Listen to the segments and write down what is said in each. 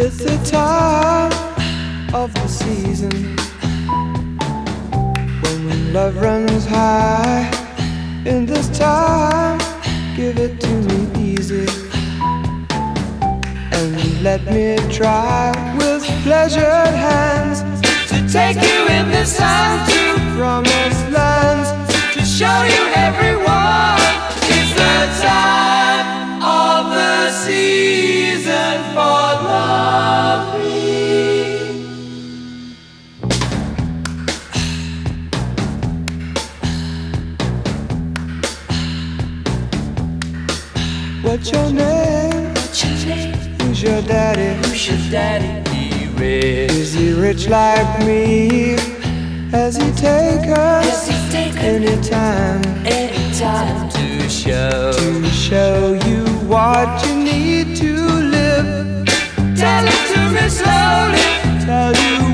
It's the time of the season when love runs high. In this time, give it to me easy and let me try with pleasured hands to take you in this time to promised lands to show you everyone. It's the time of the season What's your name? What's your name? Who's your daddy? Who's your daddy? He rich. Is he rich like me? Has he taken Has he taken any time any time to show? to show you what you need to live? Tell it to me slowly. Tell you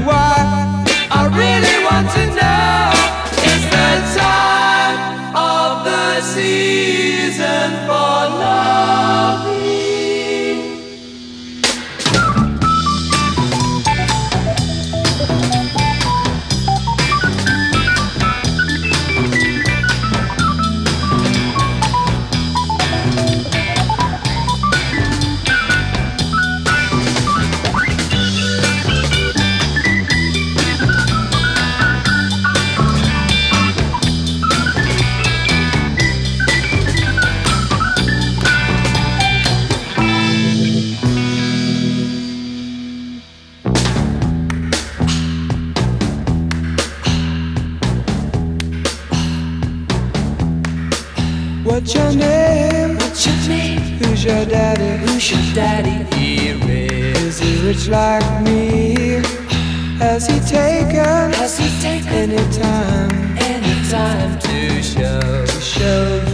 What's your name? What's your name? Who's your daddy? Who's your daddy? He. Is he rich like me? Has he taken Has he taken any time any time to show? to show you